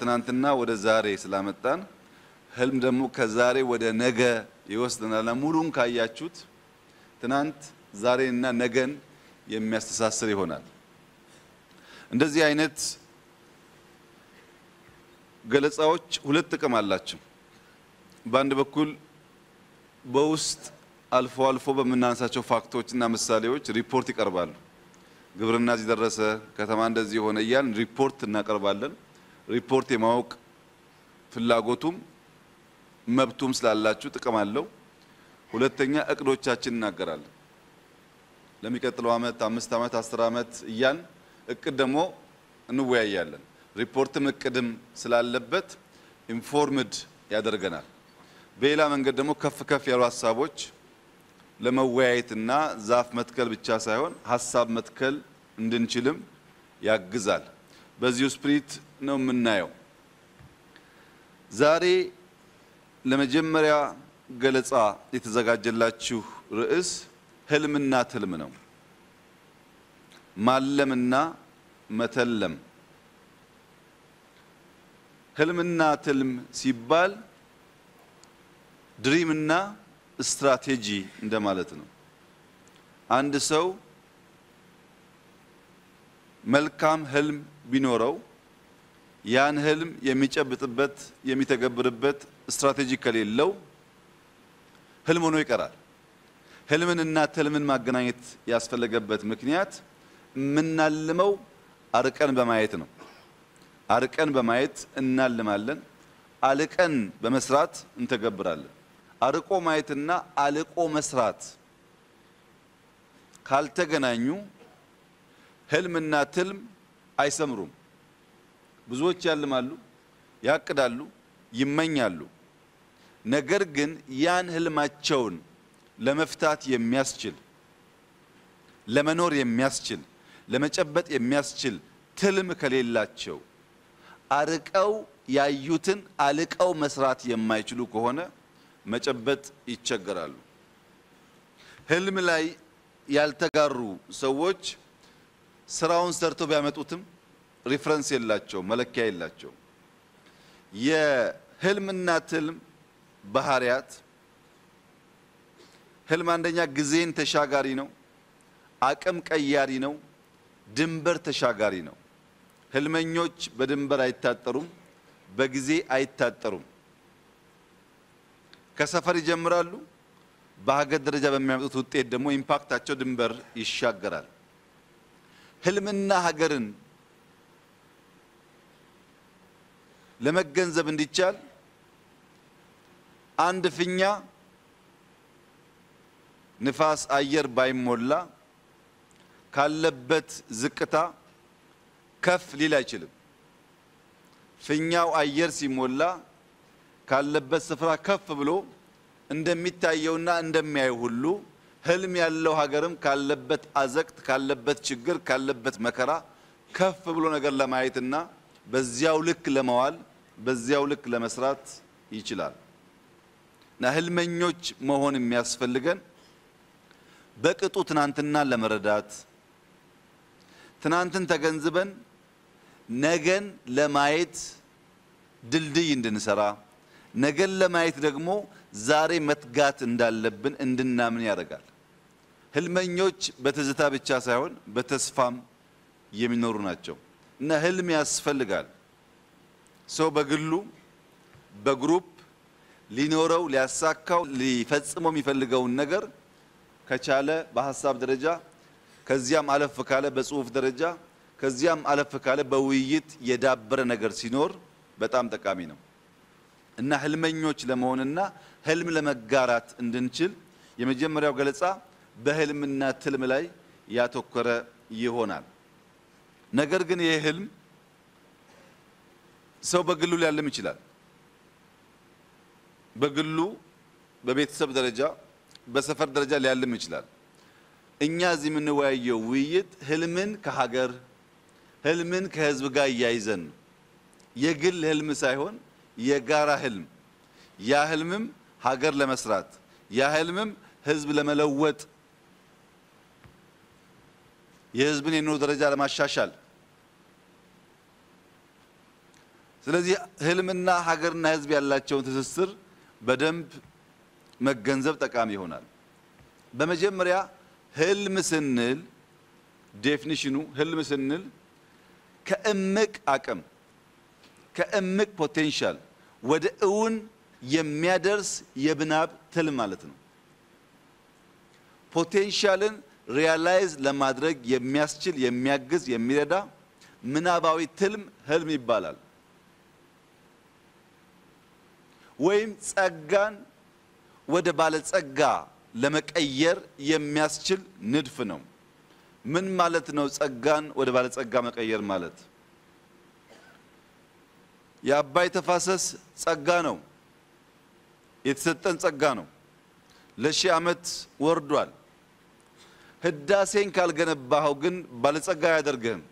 ከትናንትና ወደ ዛሬ ስላመጣን ህልም ደግሞ ከዛሬ ወደ ነገ ይወስደናል። ሙሉን ካያችሁት ትናንት ዛሬንና ነገን የሚያስተሳስር ይሆናል። እንደዚህ አይነት ገለጻዎች ሁለት ጥቅም አላቸው። በአንድ በኩል በውስጥ አልፎ አልፎ በምናነሳቸው ፋክቶችና ምሳሌዎች ሪፖርት ይቀርባሉ። ግብርና እዚህ ደረሰ፣ ከተማ እንደዚህ የሆነ እያልን ሪፖርት እናቀርባለን። ሪፖርት የማወቅ ፍላጎቱም መብቱም ስላላችሁ ጥቅም አለው። ሁለተኛ እቅዶቻችን እናገራለን። ለሚቀጥለው ዓመት አምስት ዓመት አስር ዓመት እያልን እቅድ ደግሞ እንወያያለን። ሪፖርትም እቅድም ስላለበት informed ያደርገናል። በሌላ መንገድ ደግሞ ከፍ ከፍ ያሉ ሀሳቦች ለመወያየትና ዛፍ መትከል ብቻ ሳይሆን ሀሳብ መትከል እንድንችልም ያግዛል። በዚሁ ስፕሪት ነው የምናየው። ዛሬ ለመጀመሪያ ገለጻ የተዘጋጀላችሁ ርዕስ ህልምና ትልም ነው። ማለምና መተለም። ህልምና ትልም ሲባል ድሪምና ስትራቴጂ እንደማለት ነው። አንድ ሰው መልካም ህልም ቢኖረው ያን ህልም የሚጨብጥበት የሚተገብርበት ስትራቴጂ ከሌለው ህልም ሆኖ ይቀራል። ህልምንና ትልምን ማገናኘት ያስፈለገበት ምክንያት የምናልመው አርቀን በማየት ነው። አርቀን በማየት እናልማለን፣ አልቀን በመስራት እንተገብራለን። አርቆ ማየትና አልቆ መስራት ካልተገናኙ ህልምና ትልም አይሰምሩም። ብዙዎች ያልማሉ፣ ያቅዳሉ፣ ይመኛሉ። ነገር ግን ያን ህልማቸውን ለመፍታት የሚያስችል ለመኖር የሚያስችል ለመጨበጥ የሚያስችል ትልም ከሌላቸው አርቀው ያዩትን አልቀው መስራት የማይችሉ ከሆነ መጨበጥ ይቸገራሉ። ህልም ላይ ያልተጋሩ ሰዎች ስራውን ሰርተው ቢያመጡትም ሪፍረንስ የላቸው፣ መለኪያ የላቸው። የህልምና ትልም ባህሪያት ህልም አንደኛ ጊዜን ተሻጋሪ ነው፣ አቅም ቀያሪ ነው፣ ድንበር ተሻጋሪ ነው። ህልመኞች በድንበር አይታጠሩም፣ በጊዜ አይታጠሩም። ከሰፈር ይጀምራሉ። በሀገር ደረጃ በሚያመጡት ውጤት ደግሞ ኢምፓክታቸው ድንበር ይሻገራል። ህልምና ሀገርን ለመገንዘብ እንዲቻል አንድ ፊኛ ንፋስ አየር ባይሞላ ካለበት ዝቅታ ከፍ ሊል አይችልም። ፊኛው አየር ሲሞላ ካለበት ስፍራ ከፍ ብሎ እንደሚታየውና እንደሚያየው ሁሉ ህልም ያለው ሀገርም ካለበት አዘቅት፣ ካለበት ችግር፣ ካለበት መከራ ከፍ ብሎ ነገር ለማየትና በዚያው ልክ ለመዋል በዚያው ልክ ለመስራት ይችላል እና ህልመኞች መሆን የሚያስፈልገን በቅጡ ትናንትናን ለመረዳት ትናንትን ተገንዝበን ነገን ለማየት ድልድይ እንድንሰራ ነገን ለማየት ደግሞ ዛሬ መትጋት እንዳለብን እንድናምን ያደርጋል። ህልመኞች በትዝታ ብቻ ሳይሆን በተስፋም የሚኖሩ ናቸው እና ህልም ያስፈልጋል። ሰው በግሉ በግሩፕ ሊኖረው ሊያሳካው ሊፈጽመው የሚፈልገውን ነገር ከቻለ በሀሳብ ደረጃ ከዚያም አለፍ ካለ በጽሁፍ ደረጃ ከዚያም አለፍ ካለ በውይይት የዳበረ ነገር ሲኖር በጣም ጠቃሚ ነው እና ህልመኞች ለመሆንና ህልም ለመጋራት እንድንችል የመጀመሪያው ገለጻ በህልምና ትልም ላይ ያተኮረ ይሆናል። ነገር ግን ይህ ህልም ሰው በግሉ ሊያልም ይችላል። በግሉ በቤተሰብ ደረጃ በሰፈር ደረጃ ሊያልም ይችላል። እኛ እዚህ የምንወያየው ውይይት ህልምን ከሀገር ህልምን ከህዝብ ጋር እያይዘን ነው። የግል ህልም ሳይሆን የጋራ ህልም፣ ያ ህልምም ሀገር ለመስራት ያ ህልምም ህዝብ ለመለወጥ የህዝብን የኑሮ ደረጃ ለማሻሻል ስለዚህ ህልምና ሀገርና ህዝብ ያላቸውን ትስስር በደንብ መገንዘብ ጠቃሚ ይሆናል። በመጀመሪያ ህልም ስንል definition ኑ ህልም ስንል ከእምቅ አቅም ከእምቅ potential ወደ እውን የሚያደርስ የምናብ ትልም ማለት ነው። potential ን realize ለማድረግ የሚያስችል የሚያግዝ፣ የሚረዳ ምናባዊ ትልም ህልም ይባላል። ወይም ጸጋን ወደ ባለጸጋ ለመቀየር የሚያስችል ንድፍ ነው። ምን ማለት ነው? ጸጋን ወደ ባለጸጋ መቀየር ማለት የአባይ ተፋሰስ ጸጋ ነው፣ የተሰጠን ጸጋ ነው። ለሺህ ዓመት ወርዷል። ህዳሴን ካልገነባኸው ግን ባለጸጋ አያደርግህም።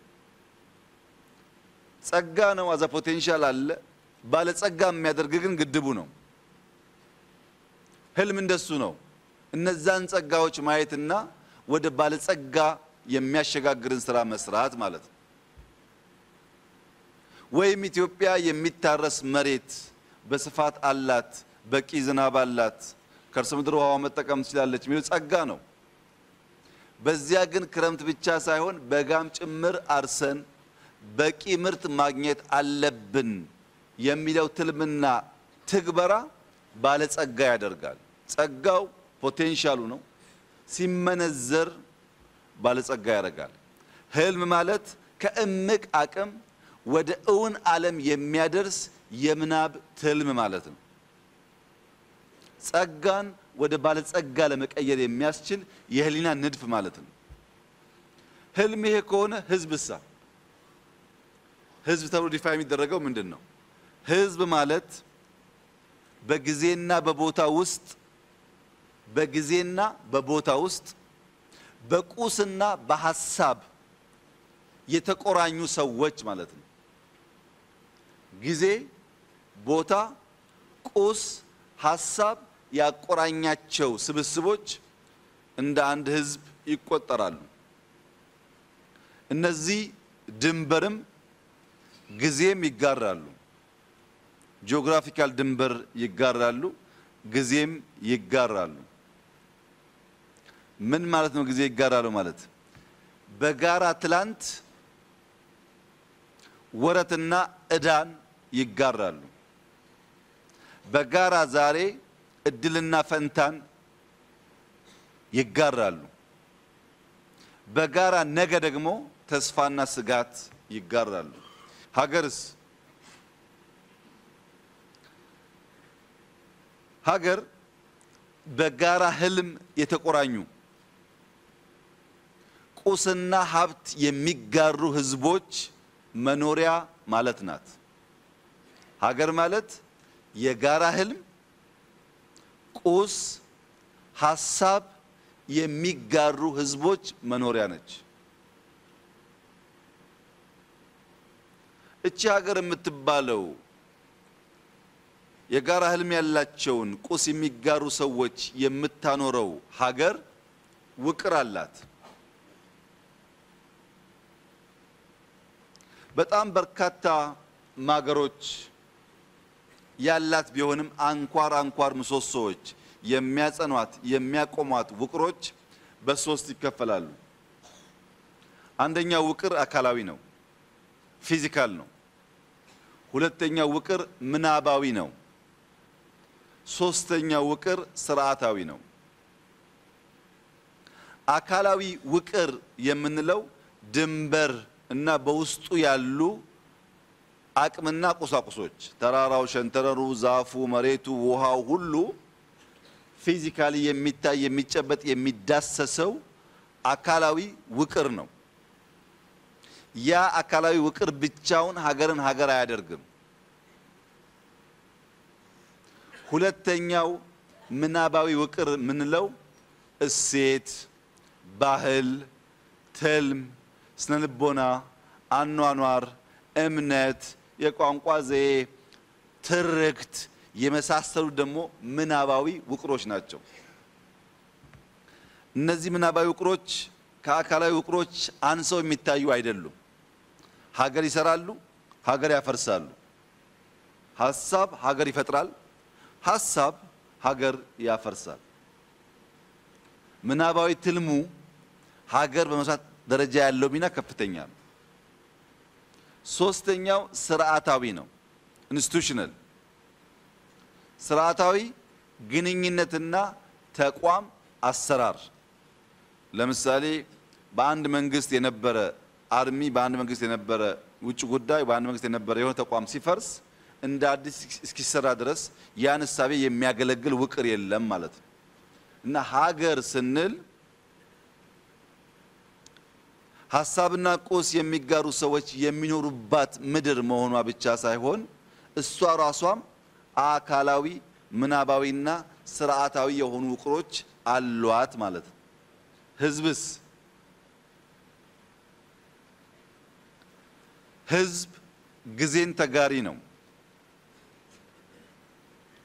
ጸጋ ነው፣ አዛ ፖቴንሻል አለ። ባለጸጋ የሚያደርግ ግን ግድቡ ነው። ህልም እንደሱ ነው። እነዛን ጸጋዎች ማየትና ወደ ባለጸጋ የሚያሸጋግርን ስራ መስራት ማለት ነው። ወይም ኢትዮጵያ የሚታረስ መሬት በስፋት አላት፣ በቂ ዝናብ አላት፣ ከርሰ ምድር ውሃ መጠቀም ትችላለች የሚለው ጸጋ ነው። በዚያ ግን ክረምት ብቻ ሳይሆን በጋም ጭምር አርሰን በቂ ምርት ማግኘት አለብን የሚለው ትልምና ትግበራ ባለጸጋ ያደርጋል። ጸጋው ፖቴንሻሉ ነው። ሲመነዘር ባለጸጋ ያደርጋል። ህልም ማለት ከእምቅ አቅም ወደ እውን ዓለም የሚያደርስ የምናብ ትልም ማለት ነው። ጸጋን ወደ ባለጸጋ ለመቀየር የሚያስችል የህሊና ንድፍ ማለት ነው። ህልም ይሄ ከሆነ ህዝብ እሳ ህዝብ ተብሎ ዲፋይ የሚደረገው ምንድን ነው? ህዝብ ማለት በጊዜና በቦታ ውስጥ በጊዜና በቦታ ውስጥ በቁስና በሐሳብ የተቆራኙ ሰዎች ማለት ነው። ጊዜ፣ ቦታ፣ ቁስ፣ ሐሳብ ያቆራኛቸው ስብስቦች እንደ አንድ ህዝብ ይቆጠራሉ። እነዚህ ድንበርም ጊዜም ይጋራሉ። geographical ድንበር ይጋራሉ፣ ጊዜም ይጋራሉ። ምን ማለት ነው? ጊዜ ይጋራሉ ማለት በጋራ ትላንት ወረትና ዕዳን ይጋራሉ። በጋራ ዛሬ እድልና ፈንታን ይጋራሉ። በጋራ ነገ ደግሞ ተስፋና ስጋት ይጋራሉ። ሀገርስ ሀገር በጋራ ህልም የተቆራኙ ቁስና ሀብት የሚጋሩ ህዝቦች መኖሪያ ማለት ናት። ሀገር ማለት የጋራ ህልም፣ ቁስ፣ ሀሳብ የሚጋሩ ህዝቦች መኖሪያ ነች። እቺ ሀገር የምትባለው የጋራ ህልም ያላቸውን ቁስ የሚጋሩ ሰዎች የምታኖረው ሀገር ውቅር አላት። በጣም በርካታ ማገሮች ያላት ቢሆንም አንኳር አንኳር ምሰሶዎች የሚያጸኗት የሚያቆሟት ውቅሮች በሶስት ይከፈላሉ። አንደኛው ውቅር አካላዊ ነው፣ physical ነው። ሁለተኛው ውቅር ምናባዊ ነው። ሶስተኛው ውቅር ስርዓታዊ ነው። አካላዊ ውቅር የምንለው ድንበር እና በውስጡ ያሉ አቅምና ቁሳቁሶች ተራራው፣ ሸንተረሩ፣ ዛፉ፣ መሬቱ፣ ውሃው ሁሉ physically የሚታይ የሚጨበጥ የሚዳሰሰው አካላዊ ውቅር ነው። ያ አካላዊ ውቅር ብቻውን ሀገርን ሀገር አያደርግም። ሁለተኛው ምናባዊ ውቅር የምንለው እሴት፣ ባህል፣ ትልም፣ ስነልቦና፣ አኗኗር፣ እምነት፣ የቋንቋ ዘዬ፣ ትርክት የመሳሰሉት ደግሞ ምናባዊ ውቅሮች ናቸው። እነዚህ ምናባዊ ውቅሮች ከአካላዊ ውቅሮች አንሰው የሚታዩ አይደሉም። ሀገር ይሰራሉ፣ ሀገር ያፈርሳሉ። ሀሳብ ሀገር ይፈጥራል፣ ሀሳብ ሀገር ያፈርሳል። ምናባዊ ትልሙ ሀገር በመስራት ደረጃ ያለው ሚና ከፍተኛ ነው። ሶስተኛው ስርዓታዊ ነው፣ institutional ስርዓታዊ ግንኙነትና ተቋም አሰራር። ለምሳሌ በአንድ መንግስት የነበረ army፣ በአንድ መንግስት የነበረ ውጭ ጉዳይ፣ በአንድ መንግስት የነበረ የሆነ ተቋም ሲፈርስ እንደ አዲስ እስኪሰራ ድረስ ያን እሳቤ የሚያገለግል ውቅር የለም ማለት ነው እና ሀገር ስንል ሀሳብና ቁስ የሚጋሩ ሰዎች የሚኖሩባት ምድር መሆኗ ብቻ ሳይሆን እሷ ራሷም አካላዊ ምናባዊና ስርዓታዊ የሆኑ ውቅሮች አሏት ማለት ነው። ህዝብስ ህዝብ ጊዜን ተጋሪ ነው።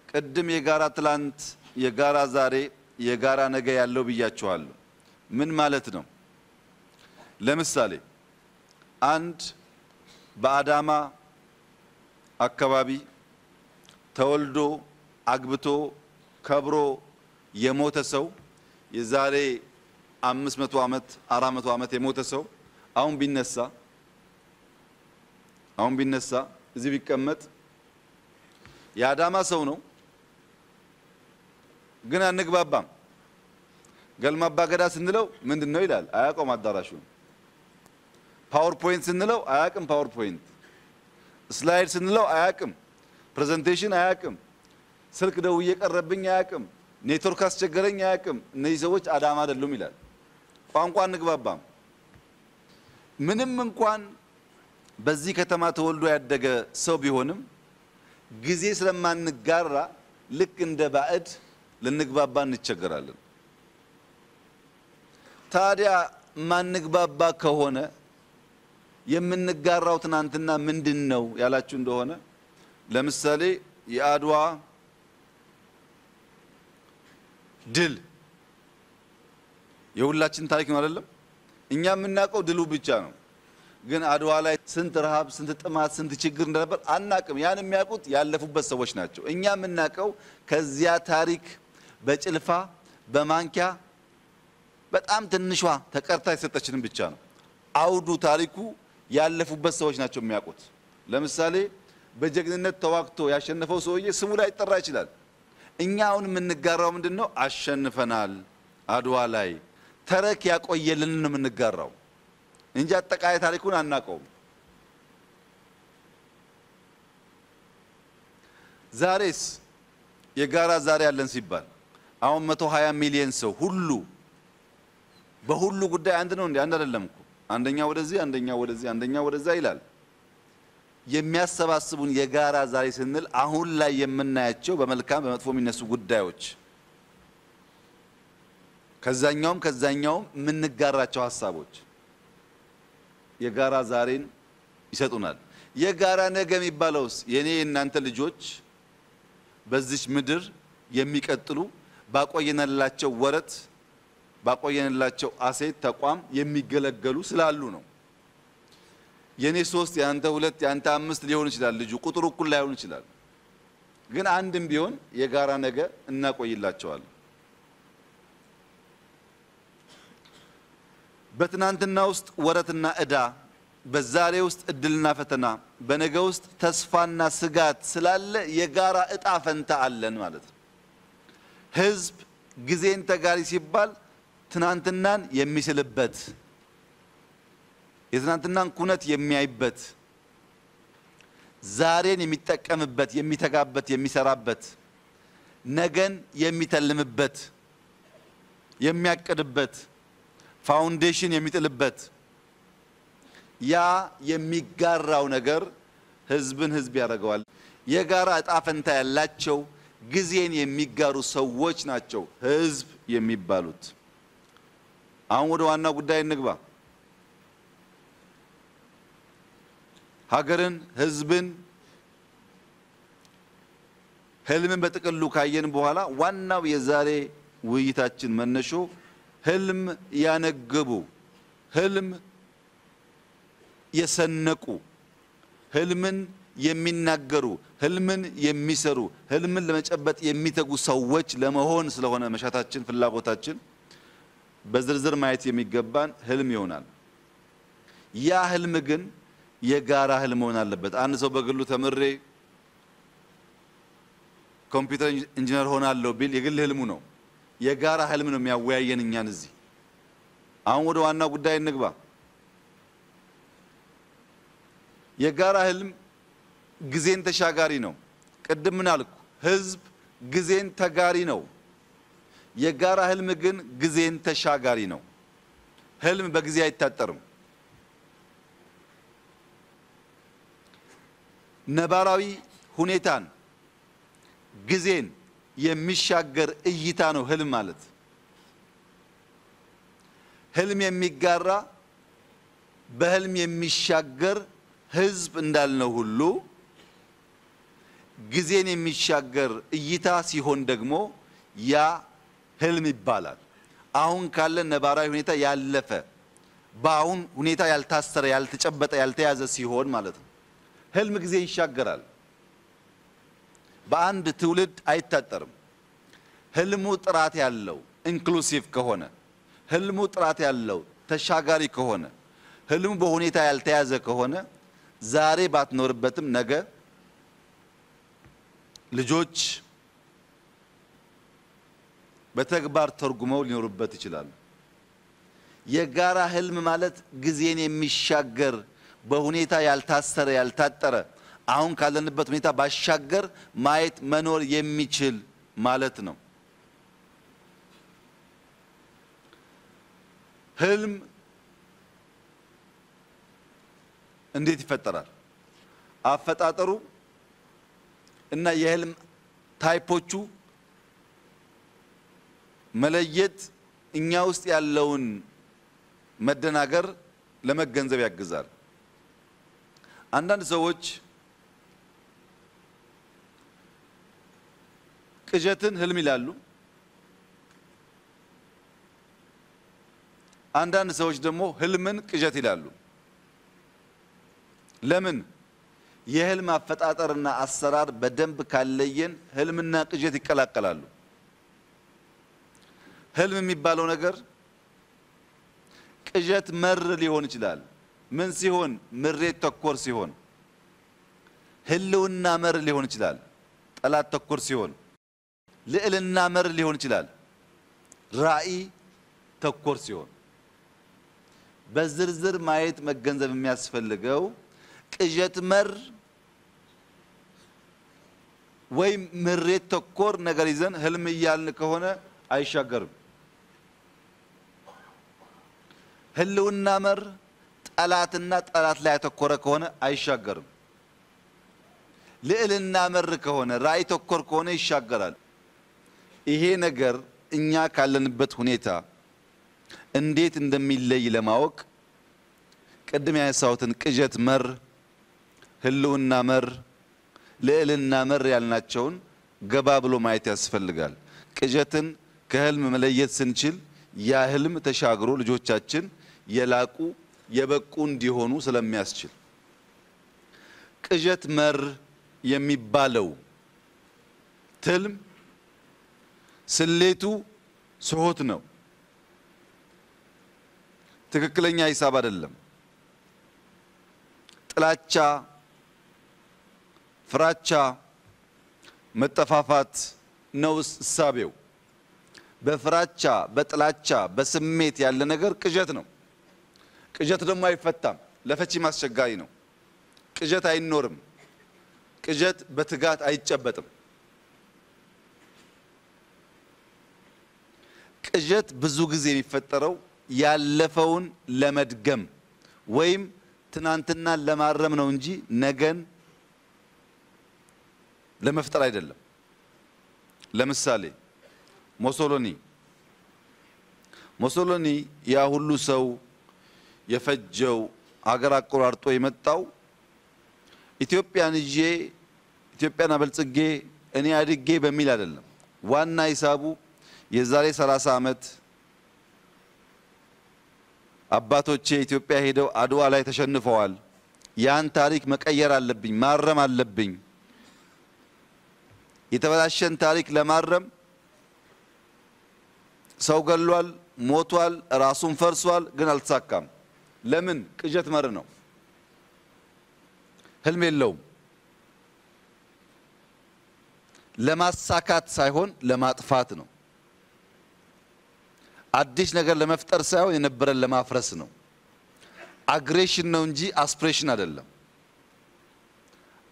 ቅድም የጋራ ትላንት፣ የጋራ ዛሬ፣ የጋራ ነገ ያለው ብያችኋለሁ። ምን ማለት ነው? ለምሳሌ አንድ በአዳማ አካባቢ ተወልዶ አግብቶ ከብሮ የሞተ ሰው የዛሬ አምስት መቶ ዓመት አራት መቶ ዓመት የሞተ ሰው አሁን ቢነሳ አሁን ቢነሳ እዚህ ቢቀመጥ የአዳማ ሰው ነው፣ ግን አንግባባም። ገልማ አባገዳ ስንለው ምንድን ነው ይላል፣ አያውቀውም አዳራሹን። PowerPoint ስንለው አያውቅም PowerPoint። slide ስንለው አያውቅም presentation አያውቅም። ስልክ ደውዬ ቀረብኝ አያውቅም። ኔትወርክ አስቸገረኝ አያውቅም። እነዚህ ሰዎች አዳማ አይደሉም ይላል። ቋንቋ አንግባባም። ምንም እንኳን በዚህ ከተማ ተወልዶ ያደገ ሰው ቢሆንም ጊዜ ስለማንጋራ ልክ እንደ ባዕድ ልንግባባ እንቸገራለን። ታዲያ ማንግባባ ከሆነ የምንጋራው ትናንትና ምንድን ነው ያላችሁ እንደሆነ ለምሳሌ የአድዋ ድል የሁላችን ታሪክ ነው አይደለም? እኛ የምናውቀው ድሉ ብቻ ነው። ግን አድዋ ላይ ስንት ረሃብ፣ ስንት ጥማት፣ ስንት ችግር እንደነበር አናቅም። ያን የሚያውቁት ያለፉበት ሰዎች ናቸው። እኛ የምናውቀው ከዚያ ታሪክ በጭልፋ በማንኪያ በጣም ትንሿ ተቀርታ የሰጠችንን ብቻ ነው። አውዱ ታሪኩ ያለፉበት ሰዎች ናቸው የሚያውቁት። ለምሳሌ በጀግንነት ተዋግቶ ያሸነፈው ሰውዬ ስሙ ላይ ይጠራ ይችላል። እኛ አሁን የምንጋራው ምንድን ነው? አሸንፈናል አድዋ ላይ ተረክ ያቆየልን ነው የምንጋራው እንጂ አጠቃላይ ታሪኩን አናውቀውም። ዛሬስ የጋራ ዛሬ ያለን ሲባል አሁን 120 ሚሊዮን ሰው ሁሉ በሁሉ ጉዳይ አንድ ነው እንዴ? አንድ አይደለም እኮ አንደኛ ወደዚህ፣ አንደኛ ወደዚህ፣ አንደኛ ወደዛ ይላል። የሚያሰባስቡን የጋራ ዛሬ ስንል አሁን ላይ የምናያቸው በመልካም በመጥፎ የሚነሱ ጉዳዮች ከዛኛውም ከዛኛውም የምንጋራቸው ሀሳቦች የጋራ ዛሬን ይሰጡናል። የጋራ ነገ የሚባለውስ የኔ የእናንተ ልጆች በዚች ምድር የሚቀጥሉ ባቆየንላቸው ወረት ባቆየንላቸው አሴት ተቋም የሚገለገሉ ስላሉ ነው። የኔ ሶስት የአንተ ሁለት የአንተ አምስት ሊሆን ይችላል። ልጁ ቁጥሩ እኩል ላይሆን ይችላል። ግን አንድም ቢሆን የጋራ ነገ እናቆይላቸዋለን። በትናንትና ውስጥ ወረትና ዕዳ፣ በዛሬ ውስጥ እድልና ፈተና፣ በነገ ውስጥ ተስፋና ስጋት ስላለ የጋራ እጣ ፈንታ አለን ማለት ነው። ህዝብ ጊዜን ተጋሪ ሲባል ትናንትናን የሚስልበት የትናንትናን ኩነት የሚያይበት ዛሬን የሚጠቀምበት የሚተጋበት የሚሰራበት ነገን የሚተልምበት የሚያቅድበት ፋውንዴሽን የሚጥልበት ያ የሚጋራው ነገር ህዝብን ህዝብ ያደርገዋል። የጋራ እጣ ፈንታ ያላቸው ጊዜን የሚጋሩ ሰዎች ናቸው ህዝብ የሚባሉት። አሁን ወደ ዋናው ጉዳይ እንግባ። ሀገርን፣ ህዝብን፣ ህልምን በጥቅሉ ካየን በኋላ ዋናው የዛሬ ውይይታችን መነሾ ህልም ያነገቡ ህልም የሰነቁ ህልምን የሚናገሩ ህልምን የሚሰሩ ህልምን ለመጨበጥ የሚተጉ ሰዎች ለመሆን ስለሆነ መሻታችን፣ ፍላጎታችን በዝርዝር ማየት የሚገባን ህልም ይሆናል። ያ ህልም ግን የጋራ ህልም መሆን አለበት። አንድ ሰው በግሉ ተምሬ ኮምፒውተር ኢንጂነር ሆናለሁ ቢል የግል ህልሙ ነው። የጋራ ህልም ነው የሚያወያየን እኛን እዚህ። አሁን ወደ ዋናው ጉዳይ እንግባ። የጋራ ህልም ጊዜን ተሻጋሪ ነው። ቅድም ምን አልኩ? ህዝብ ጊዜን ተጋሪ ነው። የጋራ ህልም ግን ጊዜን ተሻጋሪ ነው። ህልም በጊዜ አይታጠርም። ነባራዊ ሁኔታን ጊዜን የሚሻገር እይታ ነው ህልም ማለት። ህልም የሚጋራ በህልም የሚሻገር ህዝብ እንዳልነው ሁሉ ጊዜን የሚሻገር እይታ ሲሆን ደግሞ ያ ህልም ይባላል። አሁን ካለ ነባራዊ ሁኔታ ያለፈ በአሁን ሁኔታ ያልታሰረ፣ ያልተጨበጠ፣ ያልተያዘ ሲሆን ማለት ነው። ህልም ጊዜ ይሻገራል። በአንድ ትውልድ አይታጠርም። ህልሙ ጥራት ያለው inclusive ከሆነ ህልሙ ጥራት ያለው ተሻጋሪ ከሆነ ህልሙ በሁኔታ ያልተያዘ ከሆነ ዛሬ ባትኖርበትም ነገ ልጆች በተግባር ተርጉመው ሊኖሩበት ይችላሉ። የጋራ ህልም ማለት ጊዜን የሚሻገር በሁኔታ ያልታሰረ ያልታጠረ አሁን ካለንበት ሁኔታ ባሻገር ማየት መኖር የሚችል ማለት ነው። ህልም እንዴት ይፈጠራል? አፈጣጠሩ እና የህልም ታይፖቹ መለየት እኛ ውስጥ ያለውን መደናገር ለመገንዘብ ያግዛል። አንዳንድ ሰዎች ቅዠትን ህልም ይላሉ። አንዳንድ ሰዎች ደግሞ ህልምን ቅዠት ይላሉ። ለምን? የህልም አፈጣጠርና አሰራር በደንብ ካለየን ህልምና ቅዠት ይቀላቀላሉ። ህልም የሚባለው ነገር ቅዠት መር ሊሆን ይችላል። ምን ሲሆን? ምሬት ተኮር ሲሆን፣ ህልውና መር ሊሆን ይችላል። ጠላት ተኮር ሲሆን፣ ልዕልና መር ሊሆን ይችላል። ራዕይ ተኮር ሲሆን፣ በዝርዝር ማየት መገንዘብ የሚያስፈልገው ቅዠት መር ወይም ምሬት ተኮር ነገር ይዘን ህልም እያልን ከሆነ አይሻገርም። ህልውና መር ጠላትና ጠላት ላይ ያተኮረ ከሆነ አይሻገርም። ልዕልና መር ከሆነ ራዕይ ተኮር ከሆነ ይሻገራል። ይሄ ነገር እኛ ካለንበት ሁኔታ እንዴት እንደሚለይ ለማወቅ ቅድም ያነሳሁትን ቅዠት መር፣ ህልውና መር፣ ልዕልና መር ያልናቸውን ገባ ብሎ ማየት ያስፈልጋል። ቅዠትን ከህልም መለየት ስንችል ያ ህልም ተሻግሮ ልጆቻችን የላቁ የበቁ እንዲሆኑ ስለሚያስችል ቅዠት መር የሚባለው ትልም ስሌቱ ስሆት ነው። ትክክለኛ ሂሳብ አይደለም። ጥላቻ፣ ፍራቻ፣ መጠፋፋት ነው እሳቤው። በፍራቻ በጥላቻ በስሜት ያለ ነገር ቅዠት ነው። ቅዠት ደግሞ አይፈታም፣ ለፈቺም አስቸጋሪ ነው። ቅዠት አይኖርም። ቅዠት በትጋት አይጨበጥም። ቅዠት ብዙ ጊዜ የሚፈጠረው ያለፈውን ለመድገም ወይም ትናንትናን ለማረም ነው እንጂ ነገን ለመፍጠር አይደለም። ለምሳሌ ሞሶሎኒ ሞሶሎኒ ያ ሁሉ ሰው የፈጀው አገር አቆራርጦ የመጣው ኢትዮጵያን ይዤ ኢትዮጵያን አበልጽጌ እኔ አድጌ በሚል አይደለም። ዋና ሂሳቡ የዛሬ 30 ዓመት አባቶቼ ኢትዮጵያ ሄደው አድዋ ላይ ተሸንፈዋል። ያን ታሪክ መቀየር አለብኝ፣ ማረም አለብኝ። የተበላሸን ታሪክ ለማረም ሰው ገሏል፣ ሞቷል፣ ራሱን ፈርሷል፣ ግን አልተሳካም። ለምን? ቅዠት መር ነው። ህልም የለውም። ለማሳካት ሳይሆን ለማጥፋት ነው። አዲስ ነገር ለመፍጠር ሳይሆን የነበረን ለማፍረስ ነው። aggression ነው እንጂ aspiration አይደለም።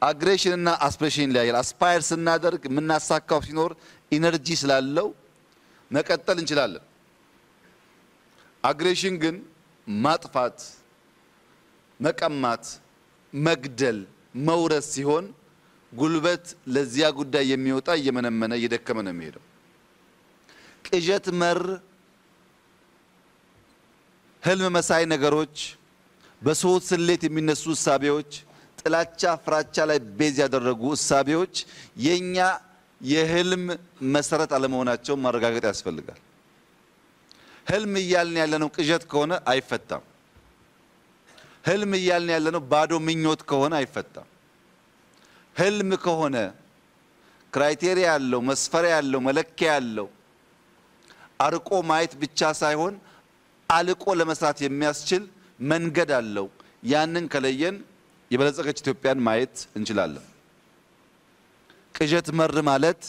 aggression እና aspiration ይለያያል። aspire ስናደርግ የምናሳካው ሲኖር energy ስላለው መቀጠል እንችላለን። aggression ግን ማጥፋት፣ መቀማት፣ መግደል፣ መውረስ ሲሆን ጉልበት ለዚያ ጉዳይ የሚወጣ እየመነመነ እየደከመ ነው የሚሄደው። ቅዠት መር ህልም መሳይ ነገሮች፣ በሰዎች ስሌት የሚነሱ እሳቤዎች፣ ጥላቻ፣ ፍራቻ ላይ base ያደረጉ እሳቤዎች የኛ የህልም መሰረት አለመሆናቸውን ማረጋገጥ ያስፈልጋል። ህልም እያልን ያለነው ቅዠት ከሆነ አይፈታም። ህልም እያልን ያለነው ባዶ ምኞት ከሆነ አይፈታም። ህልም ከሆነ criteria ያለው መስፈሪያ ያለው መለኪያ ያለው አርቆ ማየት ብቻ ሳይሆን አልቆ ለመስራት የሚያስችል መንገድ አለው። ያንን ከለየን የበለጸገች ኢትዮጵያን ማየት እንችላለን። ቅዠት መር ማለት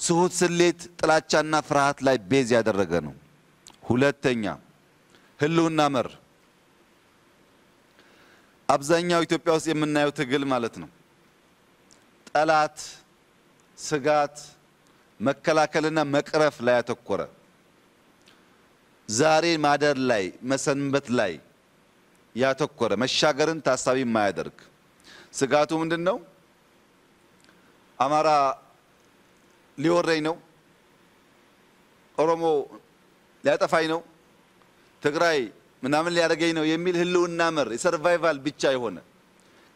ስሁት ስሌት፣ ጥላቻና ፍርሃት ላይ base ያደረገ ነው። ሁለተኛ ህልውና መር አብዛኛው ኢትዮጵያ ውስጥ የምናየው ትግል ማለት ነው ጠላት፣ ስጋት፣ መከላከልና መቅረፍ ላይ ያተኮረ ዛሬ ማደር ላይ መሰንበት ላይ ያተኮረ መሻገርን ታሳቢ የማያደርግ ስጋቱ ምንድን ነው? አማራ ሊወረኝ ነው፣ ኦሮሞ ሊያጠፋኝ ነው፣ ትግራይ ምናምን ሊያደርገኝ ነው የሚል ህልውና መር የሰርቫይቫል ብቻ የሆነ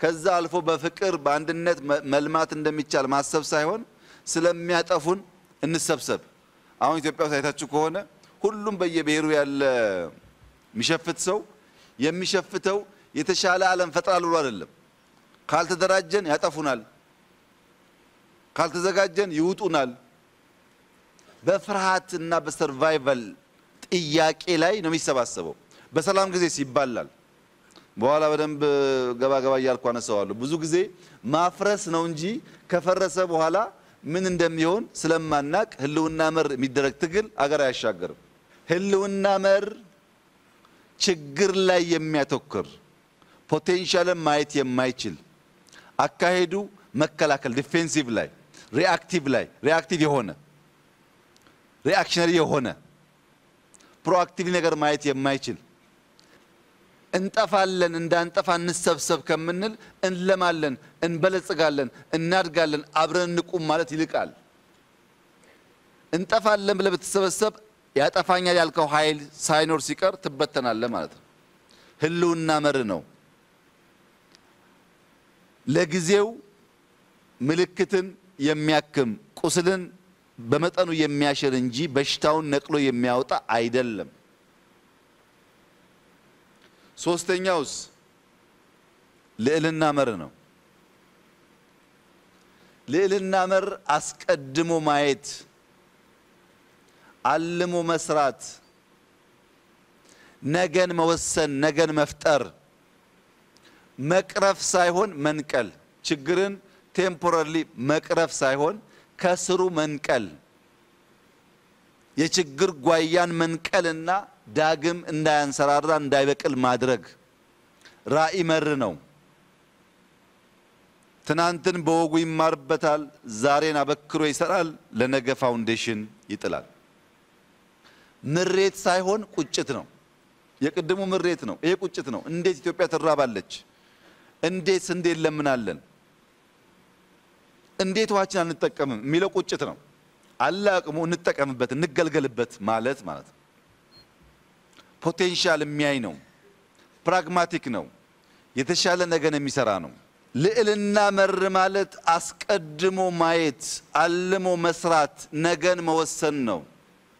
ከዛ አልፎ በፍቅር በአንድነት መልማት እንደሚቻል ማሰብ ሳይሆን ስለሚያጠፉን እንሰብሰብ። አሁን ኢትዮጵያ ውስጥ አይታችሁ ከሆነ ሁሉም በየብሔሩ ያለ የሚሸፍት ሰው የሚሸፍተው የተሻለ ዓለም ፈጥራል ብሎ አይደለም። ካልተደራጀን ያጠፉናል፣ ካልተዘጋጀን ይውጡናል። በፍርሃት እና በሰርቫይቫል ጥያቄ ላይ ነው የሚሰባሰበው። በሰላም ጊዜ ይባላል። በኋላ በደንብ ገባ ገባ እያልኩ አነሳዋለሁ። ብዙ ጊዜ ማፍረስ ነው እንጂ ከፈረሰ በኋላ ምን እንደሚሆን ስለማናቅ ህልውና መር የሚደረግ ትግል አገር አያሻገርም። ህልውና መር ችግር ላይ የሚያተኩር potential ን ማየት የማይችል አካሄዱ መከላከል defensive ላይ reactive ላይ reactive የሆነ reactionary የሆነ proactive ነገር ማየት የማይችል እንጠፋለን እንዳንጠፋ እንሰብሰብ ከምንል እንለማለን፣ እንበለጽጋለን፣ እናድጋለን፣ አብረን እንቁም ማለት ይልቃል። እንጠፋለን ብለህ ብትሰበሰብ ያጠፋኛል ያልከው ኃይል ሳይኖር ሲቀር ትበተናለህ ማለት ነው። ህልውና መር ነው። ለጊዜው ምልክትን የሚያክም ቁስልን በመጠኑ የሚያሽር እንጂ በሽታውን ነቅሎ የሚያወጣ አይደለም። ሶስተኛውስ ልዕልና መር ነው። ልዕልና መር አስቀድሞ ማየት፣ አልሞ መስራት፣ ነገን መወሰን፣ ነገን መፍጠር፣ መቅረፍ ሳይሆን መንቀል፣ ችግርን temporary መቅረፍ ሳይሆን ከስሩ መንቀል፣ የችግር ጓያን መንቀልና ዳግም እንዳያንሰራራ እንዳይበቅል ማድረግ ራዕይ መር ነው። ትናንትን በወጉ ይማርበታል፣ ዛሬን አበክሮ ይሰራል፣ ለነገ foundation ይጥላል። ምሬት ሳይሆን ቁጭት ነው። የቅድሙ ምሬት ነው፣ ይሄ ቁጭት ነው። እንዴት ኢትዮጵያ ትራባለች? እንዴት ስንዴ እንለምናለን? እንዴት ውሃችን አንጠቀምም የሚለው ቁጭት ነው። አለ አቅሙ እንጠቀምበት፣ እንገልገልበት ማለት ማለት ነው። potential የሚያይ ነው። pragmatic ነው። የተሻለ ነገን የሚሰራ ነው። ልዕልና መር ማለት አስቀድሞ ማየት፣ አልሞ መስራት፣ ነገን መወሰን ነው።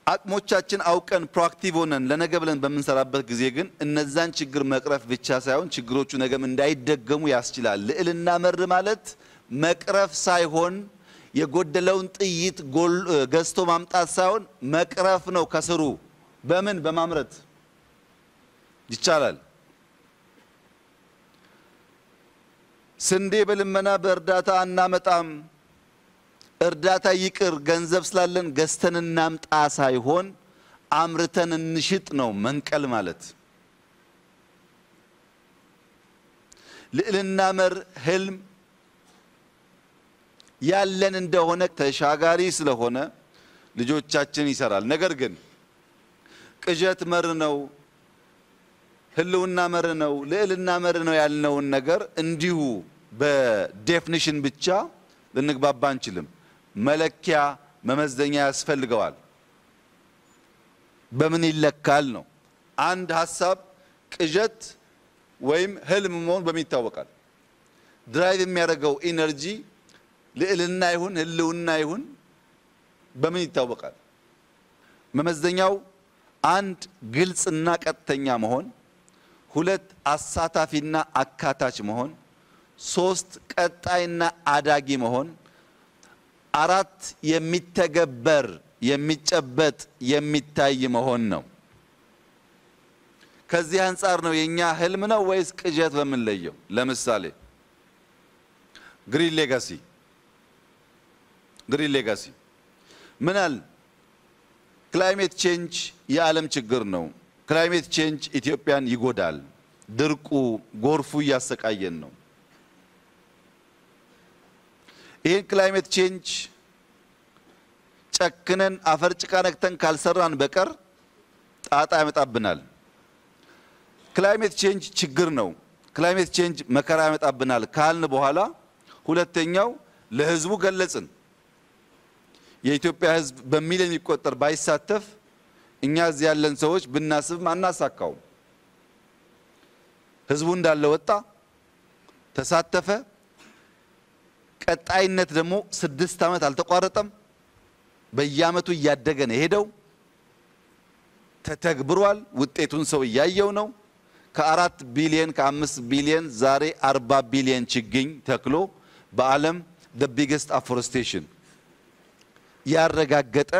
አቅሞቻችን አውቀን proactive ሆነን ለነገ ብለን በምንሰራበት ጊዜ ግን እነዛን ችግር መቅረፍ ብቻ ሳይሆን ችግሮቹ ነገም እንዳይደገሙ ያስችላል። ልዕልና መር ማለት መቅረፍ ሳይሆን የጎደለውን ጥይት ገዝቶ ማምጣት ሳይሆን መቅረፍ ነው። ከስሩ በምን በማምረት ይቻላል። ስንዴ በልመና በእርዳታ አናመጣም። እርዳታ ይቅር፣ ገንዘብ ስላለን ገዝተን እናምጣ ሳይሆን አምርተን እንሽጥ ነው መንቀል ማለት። ልዕልና መር ህልም ያለን እንደሆነ ተሻጋሪ ስለሆነ ልጆቻችን ይሰራል። ነገር ግን ቅዠት መር ነው፣ ህልውና መር ነው፣ ልዕልና መር ነው ያልነውን ነገር እንዲሁ በ definition ብቻ ልንግባባ አንችልም። መለኪያ መመዘኛ ያስፈልገዋል። በምን ይለካል ነው። አንድ ሀሳብ ቅዠት ወይም ህልም መሆን በምን ይታወቃል? drive የሚያደርገው energy ልዕልና ይሁን ህልውና ይሁን በምን ይታወቃል? መመዘኛው አንድ ግልጽና ቀጥተኛ መሆን፣ ሁለት አሳታፊና አካታች መሆን፣ ሶስት ቀጣይና አዳጊ መሆን፣ አራት የሚተገበር የሚጨበጥ የሚታይ መሆን ነው። ከዚህ አንጻር ነው የኛ ህልም ነው ወይስ ቅዠት በምንለየው? ለምሳሌ green legacy green legacy ምናል climate change የዓለም ችግር ነው። climate change ኢትዮጵያን ይጎዳል። ድርቁ፣ ጎርፉ እያሰቃየን ነው። ይህን climate change ጨክነን አፈር ጭቃ ነክተን ካልሰራን በቀር ጣጣ ያመጣብናል። climate change ችግር ነው፣ climate change መከራ ያመጣብናል ካልን በኋላ ሁለተኛው ለህዝቡ ገለጽን። የኢትዮጵያ ህዝብ በሚሊዮን የሚቆጠር ባይሳተፍ እኛ እዚህ ያለን ሰዎች ብናስብም አናሳካውም። ህዝቡ እንዳለ ወጣ፣ ተሳተፈ። ቀጣይነት ደግሞ ስድስት ዓመት አልተቋረጠም። በየዓመቱ እያደገ ነው የሄደው። ተተግብሯል። ውጤቱን ሰው እያየው ነው። ከአራት ቢሊየን ከአምስት ቢሊየን ዛሬ አርባ ቢሊየን ችግኝ ተክሎ በዓለም the biggest afforestation ያረጋገጠ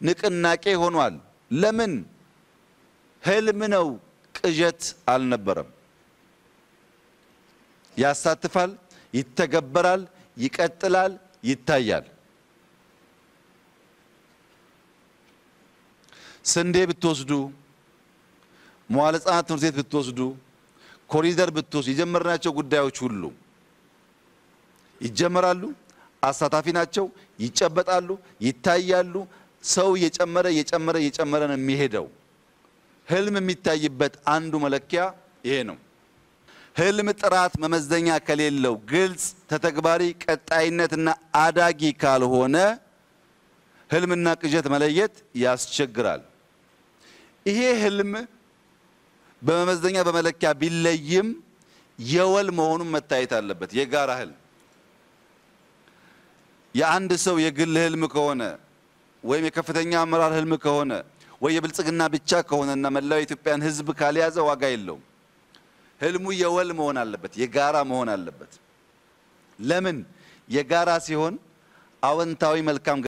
ንቅናቄ ሆኗል። ለምን? ህልም ነው፣ ቅዠት አልነበረም። ያሳትፋል፣ ይተገበራል፣ ይቀጥላል፣ ይታያል። ስንዴ ብትወስዱ፣ መዋዕለ ሕፃናት ትምህርት ቤት ብትወስዱ፣ ኮሪደር ብትወስዱ፣ የጀመርናቸው ጉዳዮች ሁሉ ይጀመራሉ፣ አሳታፊ ናቸው፣ ይጨበጣሉ፣ ይታያሉ። ሰው እየጨመረ እየጨመረ እየጨመረ ነው የሚሄደው። ህልም የሚታይበት አንዱ መለኪያ ይሄ ነው። ህልም ጥራት መመዘኛ ከሌለው ግልጽ፣ ተተግባሪ፣ ቀጣይነትና አዳጊ ካልሆነ ህልምና ቅዠት መለየት ያስቸግራል። ይሄ ህልም በመመዘኛ በመለኪያ ቢለይም የወል መሆኑን መታየት አለበት። የጋራ ህልም የአንድ ሰው የግል ህልም ከሆነ ወይም የከፍተኛ አመራር ህልም ከሆነ ወይ የብልጽግና ብቻ ከሆነና መላው የኢትዮጵያን ህዝብ ካልያዘ ዋጋ የለውም። ህልሙ የወል መሆን አለበት፣ የጋራ መሆን አለበት። ለምን? የጋራ ሲሆን አዎንታዊ መልካም